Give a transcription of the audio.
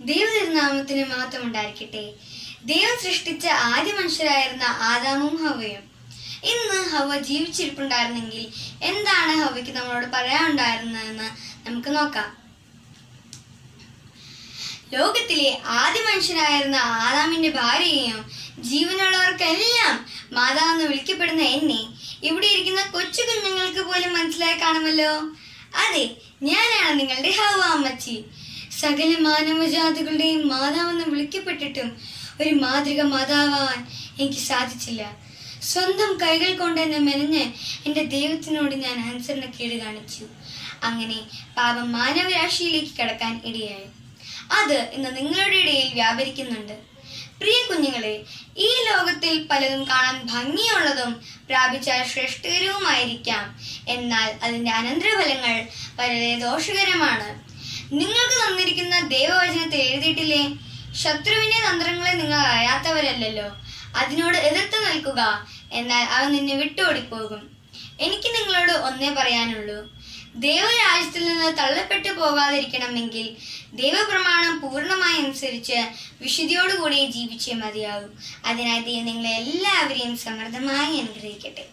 ദൈവതിരുനാമത്തിന് മഹത്വം ഉണ്ടായിരിക്കട്ടെ ദൈവം സൃഷ്ടിച്ച ആദ്യ മനുഷ്യരായിരുന്ന ആദാമും ഹവയും ഇന്ന് ഹവ ജീവിച്ചിരിപ്പുണ്ടായിരുന്നെങ്കിൽ എന്താണ് ഹവയ്ക്ക് നമ്മളോട് പറയാനുണ്ടായിരുന്നതെന്ന് നമുക്ക് നോക്കാം. ലോകത്തിലെ ആദ്യ മനുഷ്യനായിരുന്ന ആദാമിന്റെ ഭാര്യയെയും ജീവനുള്ളവർക്കെല്ലാം മാതാവെന്ന് വിളിക്കപ്പെടുന്ന എന്നെ ഇവിടെ ഇരിക്കുന്ന കൊച്ചു കുഞ്ഞുങ്ങൾക്ക് പോലും മനസ്സിലായി കാണുമല്ലോ. അതെ ഞാനാണ് നിങ്ങളുടെ ഹവ അമ്മച്ചി. സകല മാനവജാതികളുടെയും മാതാവെന്ന് വിളിക്കപ്പെട്ടിട്ടും ഒരു മാതൃക മാതാവാൻ എനിക്ക് സാധിച്ചില്ല. സ്വന്തം കൈകൾ കൊണ്ട് എന്നെ മെനഞ്ഞ് എന്റെ ദൈവത്തിനോട് ഞാൻ അനുസരണക്കേട് കാണിച്ചു. അങ്ങനെ പാപം മാനവരാശിയിലേക്ക് കടക്കാൻ ഇടയായി. അത് ഇന്ന് നിങ്ങളുടെ ഇടയിൽ വ്യാപരിക്കുന്നുണ്ട്. പ്രിയ കുഞ്ഞുങ്ങളെ ഈ ലോകത്തിൽ പലതും കാണാൻ ഭംഗിയുള്ളതും പ്രാപിച്ചാൽ ശ്രേഷ്ഠകരവുമായിരിക്കാം. എന്നാൽ അതിന്റെ അനന്തരഫലങ്ങൾ വളരെ ദോഷകരമാണ്. നിങ്ങൾക്ക് തന്നിരിക്കുന്ന ദൈവവചനത്തെ എഴുതിയിട്ടില്ലേ? ശത്രുവിന്റെ തന്ത്രങ്ങളെ നിങ്ങൾ അറിയാത്തവരല്ലല്ലോ അതിനോട് എതിർത്ത് നിൽക്കുക എന്നാൽ അവൻ നിന്നെ വിട്ടുകൊടിപ്പോകും. എനിക്ക് നിങ്ങളോട് ഒന്നേ പറയാനുള്ളൂ. ദൈവരാജ്യത്തിൽ നിന്ന് തള്ളപ്പെട്ടു പോകാതിരിക്കണമെങ്കിൽ ദൈവപ്രമാണം പൂർണമായി അനുസരിച്ച് വിശുദ്ധിയോടുകൂടി ജീവിച്ചേ മതിയാകൂ. അതിനായി ദൈവം നിങ്ങളെ എല്ലാവരെയും സമൃദ്ധമായി അനുഗ്രഹിക്കട്ടെ.